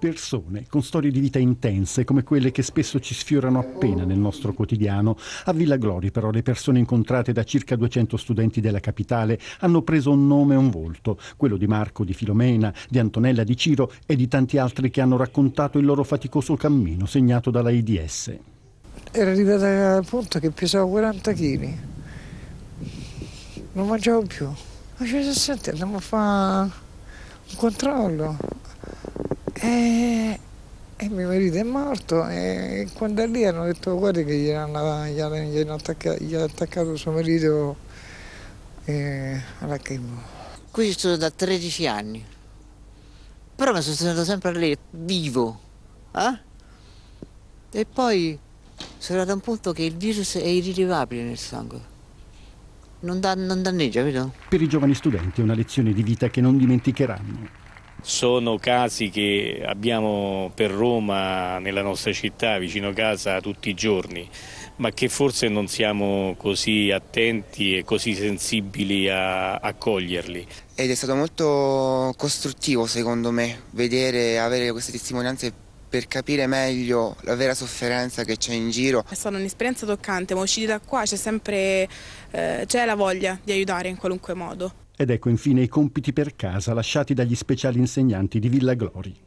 Persone con storie di vita intense come quelle che spesso ci sfiorano appena nel nostro quotidiano. A Villa Glori però le persone incontrate da circa 200 studenti della capitale hanno preso un nome e un volto, quello di Marco, di Filomena, di Antonella, di Ciro e di tanti altri che hanno raccontato il loro faticoso cammino segnato dalla IDS. Era arrivata al punto che pesavo 40 kg, non mangiavo più. Ma ci sono senti, andiamo a fare un controllo e, e mio marito è morto e quando è lì hanno detto guarda che gli hanno, gli hanno, gli hanno attaccato, gli attaccato suo marito eh, alla chemo. Qui ci sono da 13 anni, però mi sono sentito sempre lì, vivo. Eh? E poi sono arrivato a un punto che il virus è irrilevabile nel sangue. Non, da, non danneggia, vedo? Per i giovani studenti è una lezione di vita che non dimenticheranno. Sono casi che abbiamo per Roma, nella nostra città, vicino casa, tutti i giorni, ma che forse non siamo così attenti e così sensibili a, a coglierli. Ed è stato molto costruttivo, secondo me, vedere, avere queste testimonianze per capire meglio la vera sofferenza che c'è in giro. È stata un'esperienza toccante, ma usciti da qua c'è sempre eh, c'è la voglia di aiutare in qualunque modo. Ed ecco infine i compiti per casa lasciati dagli speciali insegnanti di Villa Glori.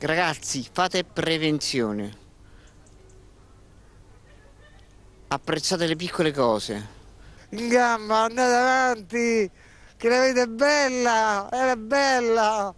Ragazzi, fate prevenzione. Apprezzate le piccole cose. In gamba, andate avanti, che la vita è bella, era bella.